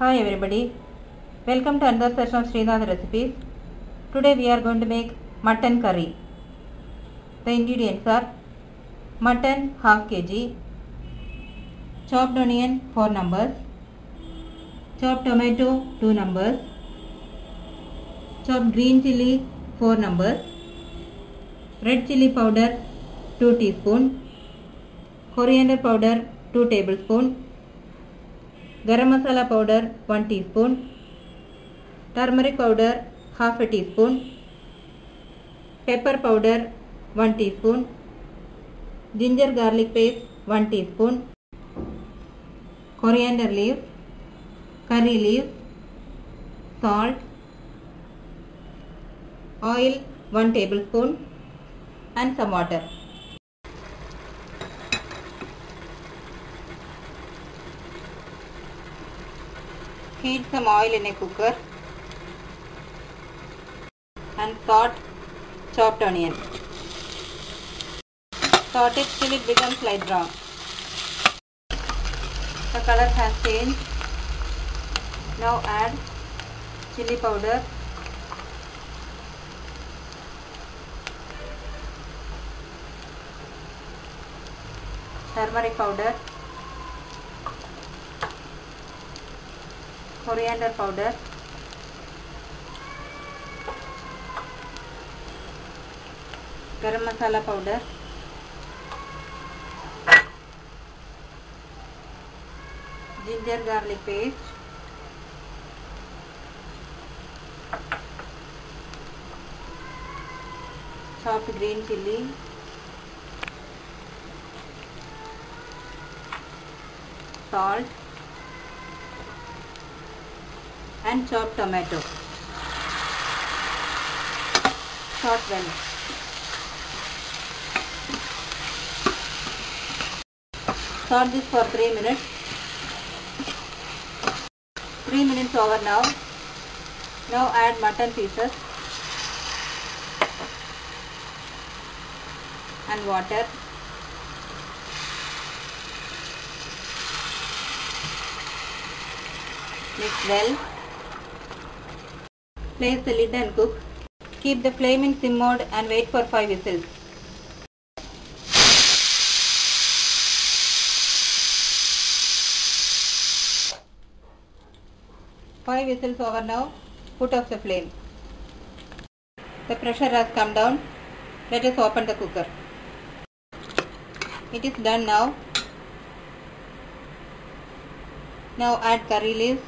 Hi everybody, welcome to another session of Sreenath recipes. Today we are going to make mutton curry. The ingredients are mutton half kg, chopped onion 4 numbers, chopped tomato 2 numbers, chopped green chili 4 numbers, red chili powder 2 teaspoon, coriander powder 2 tablespoon, garam masala powder 1 teaspoon, turmeric powder half a teaspoon, pepper powder 1 teaspoon, ginger garlic paste 1 teaspoon, coriander leaves, curry leaves, salt, oil 1 tablespoon and some water. Heat some oil in a cooker and salt chopped onion. Saute it till it becomes light brown. The color has changed. Now add chili powder, turmeric powder, coriander powder, garam masala powder, ginger garlic paste, chopped green chili, salt and chopped tomato. Salt well. Salt this for 3 minutes. 3 minutes over now. Now add mutton pieces and water. Mix well. Place the lid and cook. Keep the flame in sim mode and wait for 5 whistles. Five whistles over now. Put off the flame. The pressure has come down. Let us open the cooker. It is done now. Now add curry leaves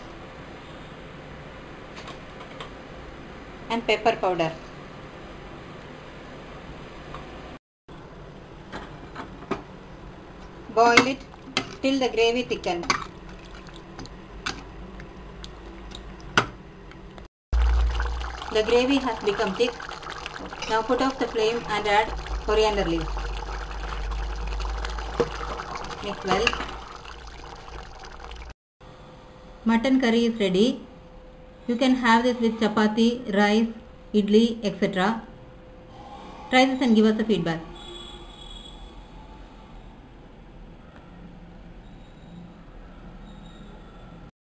and pepper powder. Boil it till the gravy thickens. The gravy has become thick. Now put off the flame and add coriander leaves. Mix well. Mutton curry is ready. You can have this with chapati, rice, idli, etc. Try this and give us a feedback.